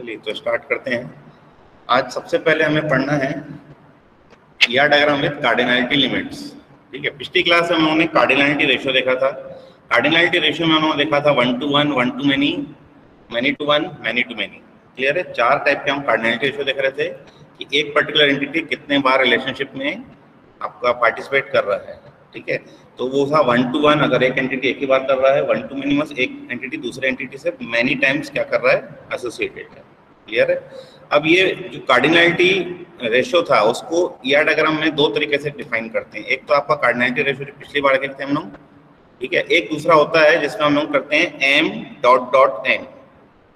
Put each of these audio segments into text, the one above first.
चलिए तो स्टार्ट करते हैं। आज सबसे पहले हमें पढ़ना है या डायग्राम विद कार्डिनलिटी लिमिट्स ठीक है, पिछली क्लास में लोगों कार्डिनलिटी रेशियो देखा था। कार्डिनलिटी रेशियो में हम लोगों ने देखा था one to one one to many many to one many to many clear है? चार टाइप के हम कार्डिनलिटी रेशियो देख रहे थे कि एक पर्टिकुलर एंटिटी कितने बार रिलेशनशिप में आपका पार्टिसिपेट कर रहा है। ठीक है? तो वो था वन टू वन अगर एक एंटिटी एक ही बार कर रहा है वन टू मिनिमस एक एंटिटी दूसरे एंटिटी से मैनी टाइम्स क्या कर रहा है? एसोसिएटेड है। क्लियर है। अब ये जो कार्डिनलिटी रेशियो था, उसको ईआर डायग्राम में दो तरीके से डिफाइन करते हैं। एक तो आपका कार्डिनलिटी रेशियो जो पिछली बार देखते हैं हम लोग, ठीक है? एक दूसरा होता है जिसमें हम लोग करते हैं M dot dot N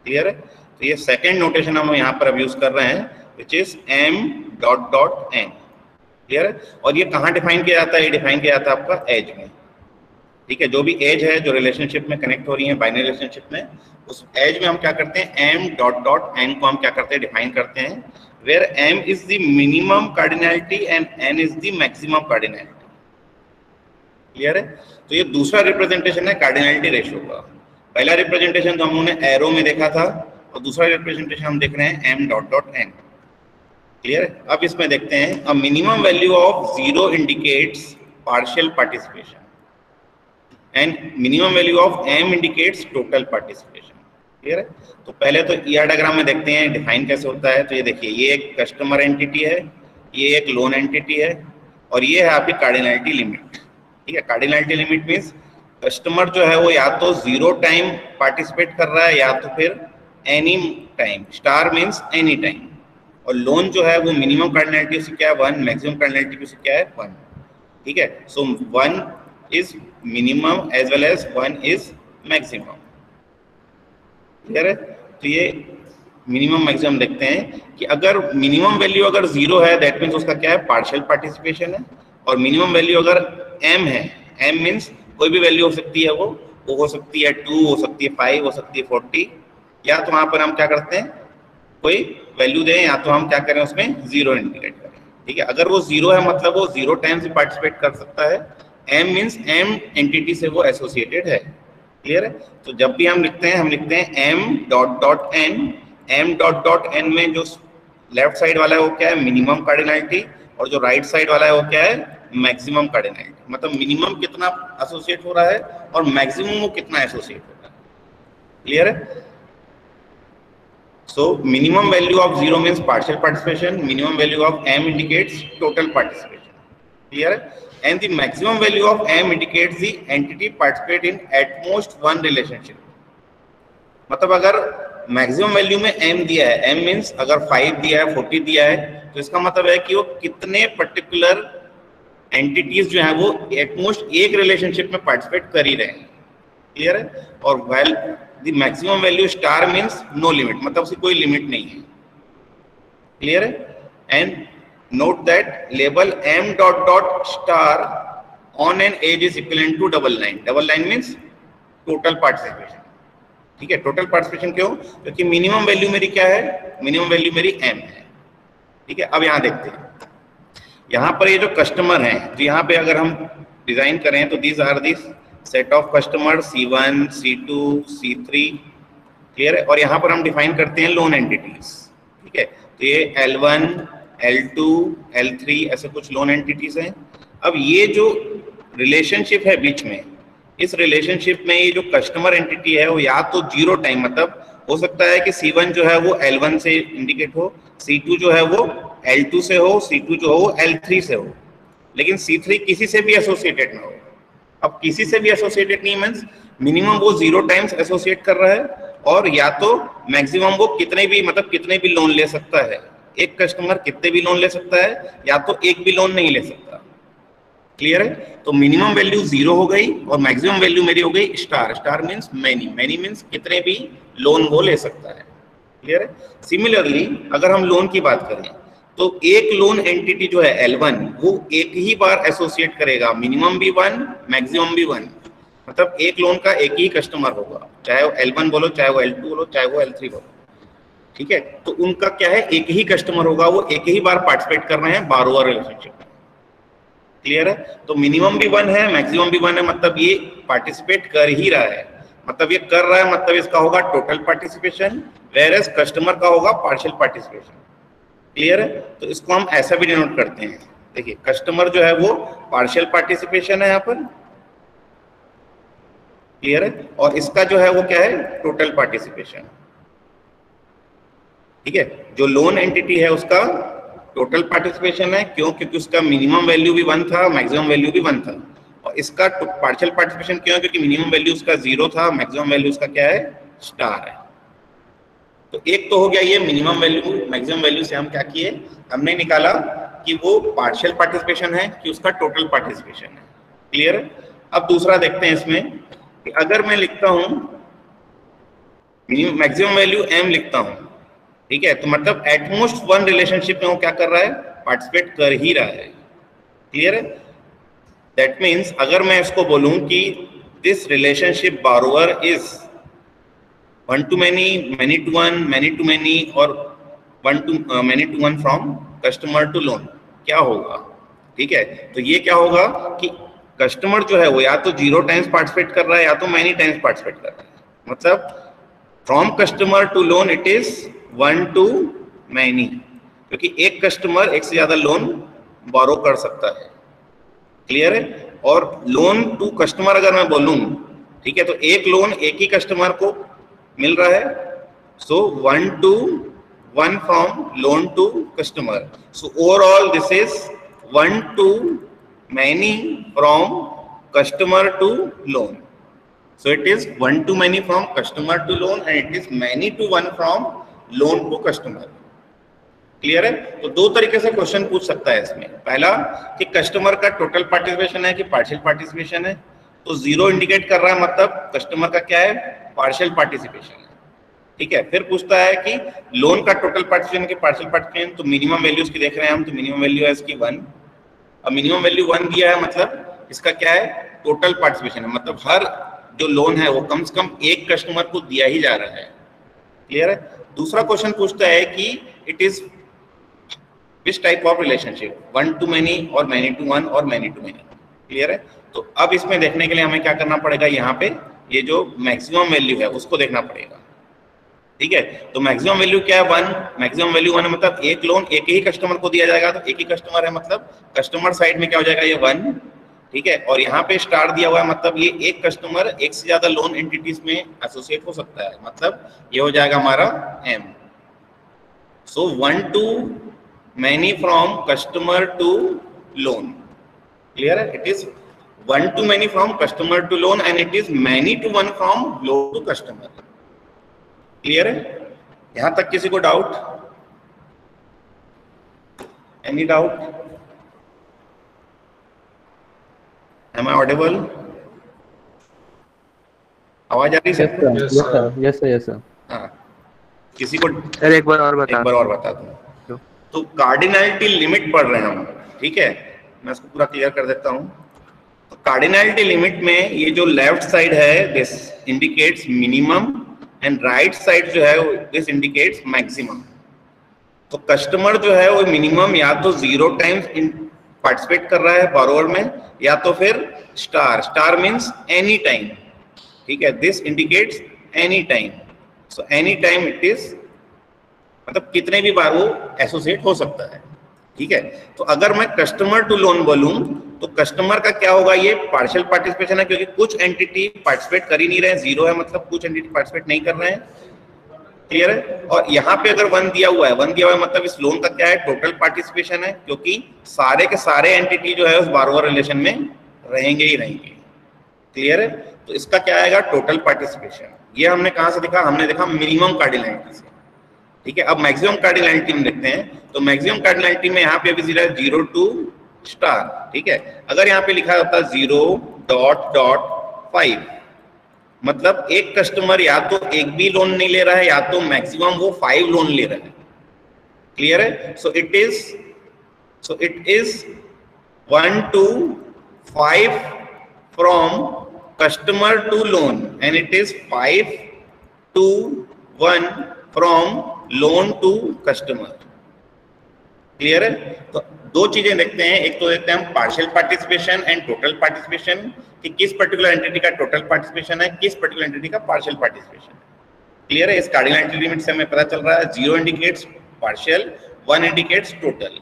clear है? तो ये सेकेंड नोटेशन हम यहाँ पर अब यूज़ कर रहे हैं which is M dot dot N clear है? और ये कहाँ डिफाइन किया जाता है? ये डिफाइन किया जाता है आपका एज में। ठीक है, जो भी एज है, जो रिलेशनशिप में कनेक्ट हो रही है बाइनरी रिलेशनशिप में, उस एज में हम क्या करते हैं एम डॉट डॉट एन को हम क्या करते हैं डिफाइन करते हैं where M is the minimum cardinality and N is the maximum cardinality clear है? तो ये दूसरा रिप्रेजेंटेशन है कार्डिनलिटी रेशियो का। पहला रिप्रेजेंटेशन तो हम लोगों ने एरो में देखा था, और दूसरा रिप्रेजेंटेशन हम देख रहे हैं M dot dot N clear अब इसमें देखते हैं a minimum value of zero indicates partial participation and minimum value of M indicates total participation clear है? तो पहले तो ई आर डायग्राम में देखते हैं डिफाइन कैसे होता है। तो ये देखिए, ये एक कस्टमर एंटिटी है, ये एक लोन एंटिटी है, और ये है आपकी कार्डिनलिटी लिमिट ठीक है? कार्डिनलिटी लिमिट मीन्स कस्टमर जो है वो या तो ज़ीरो टाइम पार्टिसिपेट कर रहा है, या तो फिर any time star means any time और लोन जो है वो मिनिमम कार्डिनलिटी से क्या है? वन मैक्सिमम कार्डिनलिटी से क्या है? वन ठीक है? So one is minimum as well as one is maximum clear है? तो ये मिनिमम मैक्सिमम देखते हैं कि अगर मिनिमम वैल्यू अगर ज़ीरो है दैट मीन्स उसका क्या है? पार्शियल पार्टिसिपेशन है। और मिनिमम वैल्यू अगर एम है एम मीन्स कोई भी वैल्यू हो सकती है वो वो हो सकती है टू हो सकती है फाइव हो सकती है फोर्टी या तो वहाँ पर हम क्या करते हैं? कोई वैल्यू दें, या तो हम क्या करें, उसमें ज़ीरो इंडिकेट करें। ठीक है? अगर वो ज़ीरो है मतलब वो ज़ीरो टाइम्स पार्टिसिपेट कर सकता है। एम मीन्स एम एंटिटी से वो एसोसिएटेड है. क्लियर है? तो जब भी हम लिखते हैं, हम लिखते हैं M dot dot N M dot dot N में जो लेफ़्ट साइड वाला है वो क्या है? मिनिमम कार्डिनलिटी और जो राइट right साइड वाला है वो क्या है? मैक्सिमम कार्डिनलिटी मतलब मिनिमम कितना एसोसिएट हो रहा है और मैक्सिमम वो कितना एसोसिएट हो रहा है. क्लियर है? So, minimum value of zero means partial participation. Minimum value of m indicates total participation. Clear and the maximum value of m indicates the entity participate in at most one relationship. मतलब अगर maximum value में m दिया है, m means अगर 5 दिया है 40 दिया है तो इसका मतलब है कि वो कितने पर्टिकुलर एंटिटीज जो है वो एटमोस्ट एक रिलेशनशिप में पार्टिसिपेट कर ही रहे हैं। क्लियर है? और well the maximum value star means no limit मतलब उसकी कोई लिमिट नहीं है। क्लियर है? And note that label m dot dot star on an edge is equivalent to double line double line means total participation. ठीक है? Total participation क्यों? क्योंकि मिनिमम वैल्यू मेरी क्या है? मिनिमम वैल्यू मेरी एम है। ठीक है? अब यहाँ देखते हैं। यहाँ पर ये जो कस्टमर हैं तो यहाँ पे अगर हम डिज़ाइन करें तो these are this set of customer C one C two C three clear है? और यहाँ पर हम डिफाइन करते हैं लोन एंटिटीज ठीक है? तो ये एल वन L2, L3 ऐसे कुछ लोन एंटिटीज हैं। अब ये जो रिलेशनशिप है बीच में इस रिलेशनशिप में ये जो कस्टमर एंटिटी है वो या तो ज़ीरो टाइम मतलब हो सकता है कि C1 जो है वो L1 से इंडिकेट हो C2 जो है वो L2 से हो C2 जो हो L3 से हो। लेकिन C3 किसी से भी एसोसिएटेड ना हो। अब किसी से भी एसोसिएटेड नहीं मीन्स मिनिमम वो ज़ीरो टाइम्स एसोसिएट कर रहा है और या तो मैक्सिमम वो कितने भी मतलब कितने भी लोन ले सकता है। एक कस्टमर कितने भी लोन ले सकता है, या तो एक भी लोन नहीं ले सकता। क्लियर है? तो मिनिमम वैल्यू ज़ीरो हो गई और मैक्सिमम वैल्यू मेरी हो गई star star means many many means कितने भी लोन वो ले सकता है। क्लियर है? सिमिलरली अगर हम लोन की बात करें तो एक लोन एंटिटी जो है L1 वो एक ही बार एसोसिएट करेगा। मिनिमम भी वन मैक्सिमम भी वन मतलब एक लोन का एक ही कस्टमर होगा। चाहे वो L1 बोलो, चाहे वो L2 बोलो, चाहे वो L3 बोलो। ठीक है? तो उनका क्या है? एक ही कस्टमर होगा वो, एक ही बार पार्टिसिपेट कर रहे हैं बारोवर रिलेशनशिप क्लियर है? तो मिनिमम भी वन है मैक्सिमम भी वन है मतलब ये पार्टिसिपेट कर ही रहा है। मतलब ये कर रहा है मतलब इसका होगा total participation whereas customer का होगा पार्शियल पार्टिसिपेशन क्लियर है? तो इसको हम ऐसा भी डिनोट करते हैं। देखिए कस्टमर जो है वो पार्शियल पार्टिसिपेशन है यहाँ पर। क्लियर है? और इसका जो है वो क्या है? टोटल पार्टिसिपेशन ठीक है? जो लोन एंटिटी है उसका टोटल पार्टिसिपेशन है, क्यों? क्योंकि उसका मिनिमम वैल्यू भी वन था मैक्सिमम वैल्यू भी वन था। और इसका पार्शियल पार्टिसिपेशन क्यों क्योंकि मिनिमम वैल्यू उसका ज़ीरो था मैक्सिमम वैल्यू उसका क्या है? स्टार है। तो एक तो हो गया ये मिनिमम वैल्यू मैक्सिमम वैल्यू से हम क्या किए? हमने निकाला कि वो पार्शियल पार्टिसिपेशन है, कि उसका टोटल पार्टिसिपेशन है। क्लियर अब दूसरा देखते हैं इसमें कि अगर मैं लिखता हूँ मैक्सिमम वैल्यू एम लिखता हूँ ठीक है? तो मतलब एटमोस्ट वन रिलेशनशिप में वो क्या कर रहा है? पार्टिसिपेट कर ही रहा है। क्लियर है? दैट मीन्स अगर मैं इसको बोलूँ कि this relationship borrower is one to many many to one many to many और one to many to one from customer to loan क्या होगा? ठीक है? तो ये क्या होगा कि कस्टमर जो है वो या तो ज़ीरो टाइम्स पार्टिसिपेट कर रहा है या तो मैनी टाइम्स पार्टिसिपेट कर रहा है। मतलब from customer to loan it is one to many क्योंकि एक कस्टमर एक से ज़्यादा लोन बोरो कर सकता है। क्लियर है? और लोन टू कस्टमर अगर मैं बोलूँ, ठीक है तो एक लोन एक ही कस्टमर को मिल रहा है। So one to one from loan to customer so overall this is one to many from customer to loan so, it is one to many from customer to loan and it is many to one from loan to customer clear है? तो दो तरीके से question पूछ सकता है इसमें। पहला, कि कस्टमर का टोटल पार्टिसिपेशन है कि पार्शियल पार्टिसिपेशन है? तो ज़ीरो इंडिकेट कर रहा है मतलब कस्टमर का क्या है? पार्शियल पार्टिसिपेशन है। ठीक है? फिर पूछता है कि लोन का टोटल पार्टिसिपेशन की पार्शियल पार्टिसिपेशन तो मिनिमम वैल्यूज़ की देख रहे हैं हम तो मिनिमम वैल्यू है इसकी वन अब मिनिमम वैल्यू वन दिया है मतलब इसका क्या है? टोटल पार्टिसिपेशन है। मतलब हर जो लोन है वो कम से कम एक कस्टमर को दिया ही जा रहा है। क्लियर है? दूसरा क्वेश्चन पूछता है कि it is which type of relationship one to many और मैनी टू वन और मैनी टू मैनी क्लियर है? तो अब इसमें देखने के लिए हमें क्या करना पड़ेगा? यहाँ पे ये जो मैक्सिमम वैल्यू है, उसको देखना पड़ेगा। ठीक है? तो मैक्सिमम वैल्यू क्या है? वन मैक्सिमम वैल्यू वन मतलब एक लोन एक ही कस्टमर को दिया जाएगा। तो एक ही कस्टमर है मतलब कस्टमर साइड में क्या हो जाएगा? ये वन ठीक है? और यहाँ पे स्टार दिया हुआ है मतलब ये एक कस्टमर एक से ज़्यादा लोन एंटिटीज में एसोसिएट हो सकता है। मतलब ये हो जाएगा हमारा M so one to many from customer to loan clear है? It is one to many from customer to loan and it is many to one from loan to customer clear है? यहाँ तक किसी को doubt any doubt Am I audible? आवाज़ आ रही है? Yes sir yes sir yes sir हाँ। किसी को सर एक बार और बता एक बार और बता दूँ। तो कार्डिनलिटी लिमिट पढ़ रहे हैं हम ठीक है? मैं इसको पूरा क्लियर कर देता हूँ। तो कार्डिनलिटी लिमिट में ये जो लेफ़्ट साइड है this indicates minimum and right side जो है दिस इंडिकेट्स मैक्सिमम तो कस्टमर जो है वो मिनिमम या तो ज़ीरो टाइम्स पार्टिसिपेट कर रहा है बोरोवर में, या तो फिर star star means any time ठीक है? This indicates any time so any time it is मतलब कितने भी बार वो एसोसिएट हो सकता है, ठीक है? तो अगर मैं कस्टमर टू लोन बोलूँ तो कस्टमर का क्या होगा? ये पार्शियल पार्टिसिपेशन है, क्योंकि कुछ एंटिटी पार्टिसिपेट कर ही नहीं रहे ज़ीरो है मतलब कुछ एंटिटी पार्टिसिपेट नहीं कर रहे हैं। क्लियर है? और यहाँ पे अगर वन दिया हुआ है वन दिया हुआ है मतलब इस लोन का क्या है? टोटल पार्टिसिपेशन है, क्योंकि सारे के सारे एंटिटी जो है उस बारोवर रिलेशन में रहेंगे ही रहेंगे। क्लियर है? तो इसका क्या आएगा? टोटल पार्टिसिपेशन ये हमने कहा से देखा? हमने देखा मिनिमम कार्डिनलिटी से। ठीक है? अब मैक्सिमम कार्डिनलिटी में देखते हैं। तो मैक्सिमम कार्डिनलिटी में यहाँ पे अभी ज़ीरो टू स्टार ठीक है? अगर यहाँ पे लिखा होता ज़ीरो डॉट डॉट फाइव मतलब एक कस्टमर या तो एक भी लोन नहीं ले रहा है, या तो मैक्सिमम वो फाइव लोन ले रहा है। क्लियर है? So it is so it is one to five from customer to loan and it is five to one from loan to customer clear है? तो दो चीज़ें देखते हैं। एक तो देखते हैं हम partial participation and total participation कि किस पर्टिकुलर एंटिटी का टोटल पार्टिसिपेशन है, किस पर्टिकुलर एंटिटी का पार्शियल पार्टिसिपेशन क्लियर है? इस कार्डिनलिटी लिमिट से हमें पता चल रहा है zero indicates partial one indicates total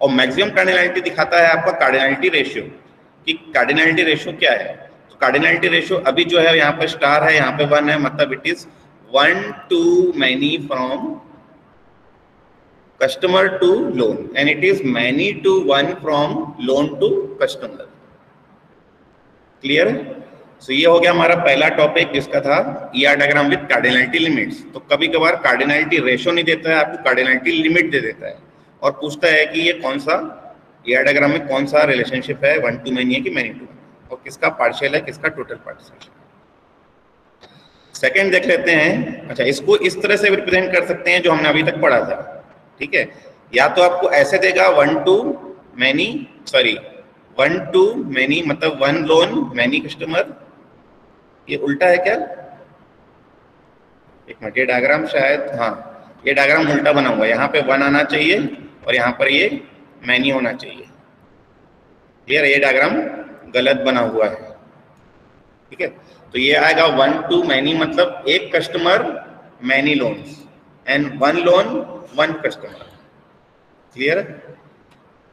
और मैक्सिमम कार्डिनलिटी दिखाता है आपका कार्डिनलिटी रेशियो कि कार्डिनलिटी रेशियो क्या है? तो कार्डिनलिटी रेशियो अभी जो है, यहाँ पे स्टार है, यहाँ पे वन है मतलब it is one to many from customer to loan, and it is many to one from loan to customer. Clear so ये हो गया हमारा पहला टॉपिक जिसका था E R diagram with cardinality limits तो कभी कभार कार्डिनलिटी रेशो नहीं देता है, आपको कार्डिनलिटी लिमिट दे देता है और पूछता है कि ये कौन सा ई आर डायग्राम में कौन सा रिलेशनशिप है वन टू मैनी है कि मैनी टू और किसका पार्शियल है, किसका टोटल पार्शियल सेकेंड देख लेते हैं। अच्छा इसको इस तरह से रिप्रेजेंट कर सकते हैं जो हमने अभी तक पढ़ा था। ठीक है? या तो आपको ऐसे देगा one to many sorry one to many मतलब वन लोन मैनी कस्टमर ये उल्टा है क्या? एक मिनट, ये डायग्राम शायद हाँ ये डायग्राम उल्टा बना हुआ यहाँ पे वन आना चाहिए और यहाँ पर ये मैनी होना चाहिए। क्लियर ये डायग्राम गलत बना हुआ है। ठीक है? तो ये आएगा वन टू मैनी मतलब एक customer many loans and one loan one customer clear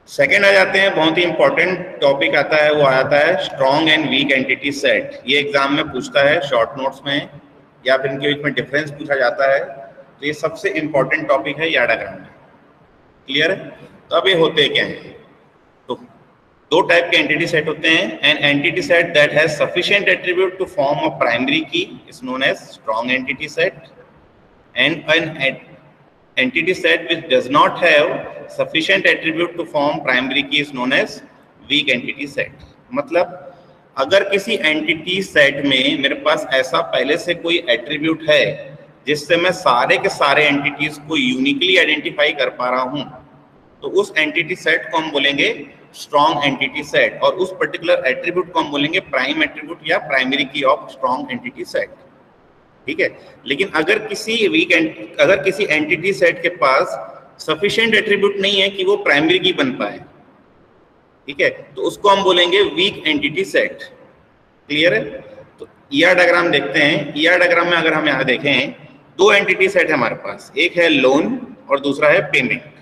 second आ जाते हैं, बहुत ही इंपॉर्टेंट टॉपिक आता है, वो आता है strong and weak entity set ये एग्ज़ाम में पूछता है शॉर्ट नोट्स में, या फिर इनके बीच में डिफरेंस पूछा जाता है तो ये सबसे इंपॉर्टेंट टॉपिक है याडाग्राम में। क्लियर है तो अब ये होते क्या? हैं तो दो टाइप के एंटिटी सेट होते हैं an entity set that has sufficient attribute to form a primary key is known as strong entity set and an entity set which does not have sufficient attribute to form primary key is known as weak entity set. मतलब अगर किसी entity set में मेरे पास ऐसा पहले से कोई attribute है, जिससे मैं सारे के सारे एंटिटीज को यूनिकली आइडेंटिफाई कर पा रहा हूँ तो उस एंटिटी सेट को हम बोलेंगे स्ट्रॉन्ग एंटिटी सेट और उस पर्टिकुलर एट्रीब्यूट को हम बोलेंगे प्राइम एट्रीब्यूट या primary key of strong entity set ठीक है? लेकिन अगर किसी वीक अगर किसी एंटिटी सेट के पास सफिशिएंट एट्रीब्यूट नहीं है कि वो प्राइमरी की बन पाए, ठीक है? तो उसको हम बोलेंगे वीक एंटिटी सेट क्लियर है? तो ईआर e डायग्राम देखते हैं। ईआर e डायग्राम में अगर हम यहाँ देखें, दो एंटिटी सेट है हमारे पास। एक है लोन और दूसरा है पेमेंट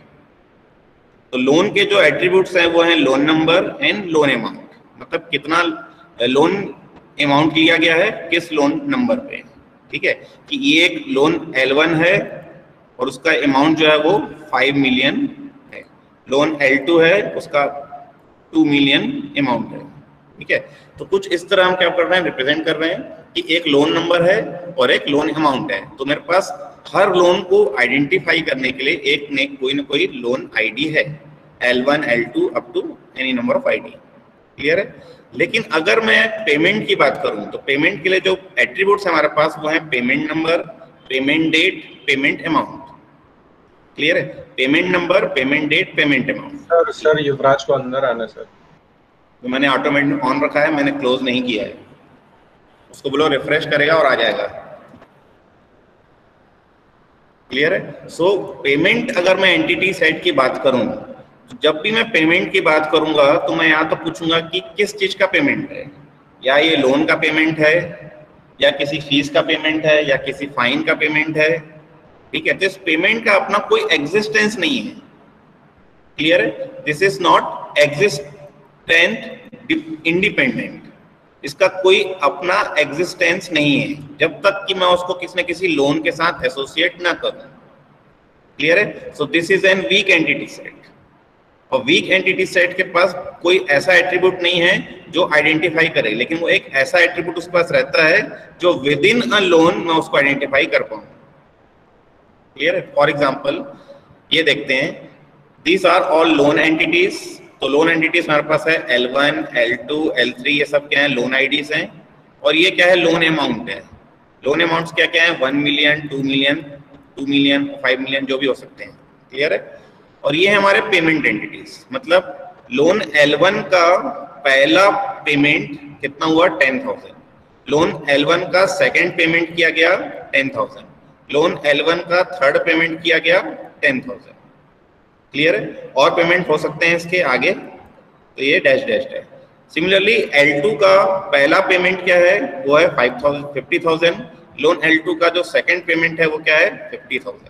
तो लोन के जो एट्रीब्यूट्स हैं वो हैं loan number and loan amount मतलब कितना लोन अमाउंट लिया गया है, किस लोन नंबर पे? ठीक है कि ये एक लोन L1 है और उसका अमाउंट जो है वो फाइव मिलियन है। लोन L2 है उसका टू मिलियन अमाउंट है ठीक है? तो कुछ इस तरह हम क्या कर रहे हैं रिप्रेजेंट कर रहे हैं कि एक लोन नंबर है और एक लोन अमाउंट है। तो मेरे पास हर लोन को आइडेंटिफाई करने के लिए एक ने कोई ना कोई लोन आईडी है। L1, L2 up to any number of ID clear है? लेकिन अगर मैं पेमेंट की बात करूँ तो पेमेंट के लिए जो एट्रीब्यूट्स हमारे पास वो है payment number payment date payment amount clear है? Payment number payment date payment amount sir sir Yuvraj को अंदर आना सर तो मैंने ऑटोमेटिक ऑन रखा है मैंने क्लोज नहीं किया है. उसको बोलो रिफ्रेश करेगा और आ जाएगा. क्लियर है? सो so, पेमेंट अगर मैं एंटिटी सेट की बात करूँ जब भी मैं पेमेंट की बात करूँगा तो मैं यहाँ तो पूछूँगा कि किस चीज़ का पेमेंट है? या ये लोन का पेमेंट है? या किसी फ़ीस का पेमेंट है? या किसी फाइन का पेमेंट है? ठीक है तो इस पेमेंट का अपना कोई एग्जिस्टेंस नहीं है। क्लियर है? This is not existent independent इसका कोई अपना एग्जिस्टेंस नहीं है। जब तक कि मैं उसको किसी न किसी लोन के साथ एसोसिएट ना करूँ। क्लियर है? So this is an weak entity set और वीक एंटिटी सेट के पास कोई ऐसा एट्रीब्यूट नहीं है जो आइडेंटिफाई करे लेकिन वो एक ऐसा एट्रीब्यूट उसके पास रहता है जो विद इन अ लोन मैं उसको आइडेंटिफाई कर पाऊँ। क्लियर है? फॉर एग्ज़ाम्पल ये देखते हैं। These are all loan entities तो लोन एंटिटीज हमारे पास है L1, L2, L3 ये सब क्या है? लोन आईडीज हैं। और ये क्या है? लोन अमाउंट है। लोन अमाउंट्स क्या क्या है? One million two million two million five million जो भी हो सकते हैं। क्लियर है? और ये हमारे पेमेंट एंटिटीज मतलब लोन L1 का पहला पेमेंट कितना हुआ? टेन थाउज़ेंड लोन L1 का सेकंड पेमेंट किया गया टेन थाउज़ेंड लोन L1 का थर्ड पेमेंट किया गया टेन थाउज़ेंड क्लियर है? और पेमेंट हो सकते हैं इसके आगे। तो ये डैश डैश है। सिमिलरली L2 का पहला पेमेंट क्या है? वो है five thousand fifty thousand loan L2 का जो सेकंड पेमेंट है, वो क्या है? फिफ्टी थाउज़ेंड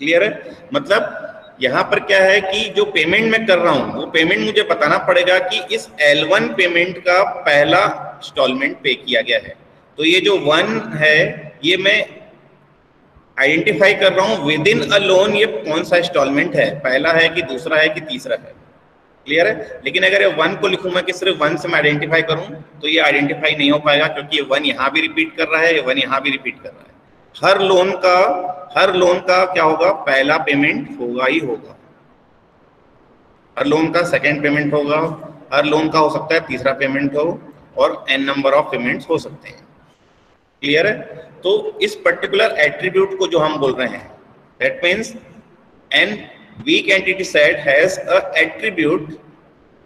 क्लियर है? मतलब यहाँ पर क्या है कि जो पेमेंट मैं कर रहा हूँ, वो पेमेंट मुझे बताना पड़ेगा कि इस L1 पेमेंट का पहला इंस्टॉलमेंट पे किया गया है। तो ये जो वन है, ये मैं आइडेंटिफाई कर रहा हूँ विद इन अ लोन ये कौन सा इंस्टॉलमेंट है? पहला है कि दूसरा है कि तीसरा है? क्लियर है? लेकिन अगर ये वन को लिखूं मैं कि सिर्फ़ वन से मैं आइडेंटिफाई करूँ तो ये आइडेंटिफाई नहीं हो पाएगा, क्योंकि ये वन यहाँ भी रिपीट कर रहा है, ये वन यहाँ भी रिपीट कर रहा है। हर लोन का, हर लोन का क्या होगा? पहला पेमेंट होगा ही होगा। हर लोन का सेकेंड पेमेंट होगा, हर लोन का हो सकता है तीसरा पेमेंट हो और एन नंबर ऑफ़ पेमेंट्स हो सकते हैं। क्लियर है? तो इस पर्टिकुलर एट्रीब्यूट को जो हम बोल रहे हैं that means an weak entity set has a attribute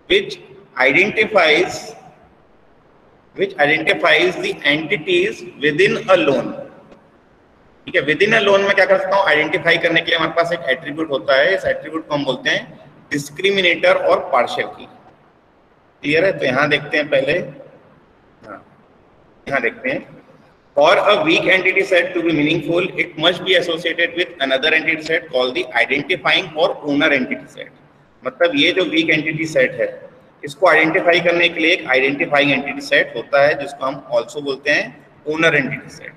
which identifies which identifies the entities within a loan ठीक है विद इन अ लोन में क्या कर सकता हूँ? आइडेंटिफाई करने के लिए हमारे पास एक एट्रीब्यूट होता है। इस एट्रीब्यूट को हम बोलते हैं डिस्क्रिमिनेटर और पार्शियल की क्लियर है? तो यहाँ देखते हैं पहले। हाँ यहाँ देखते हैं। For a weak entity set to be meaningful, it must be associated with another entity set called the identifying or owner entity set. मतलब ये जो weak entity set है इसको आइडेंटिफाई करने के लिए एक आइडेंटिफाइंग एंटिटी सेट होता है जिसको हम ऑल्सो बोलते हैं ओनर एंटिटी सेट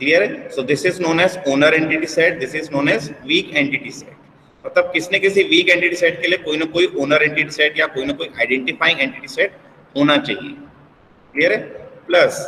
क्लियर है? So this is known as owner entity set this is known as weak entity set मतलब किसने किसी वीक एंटिटी सेट के लिए कोई ना कोई ओनर एंटिटी सेट या कोई ना कोई आइडेंटिफाइंग एंटिटी सेट होना चाहिए। क्लियर है? प्लस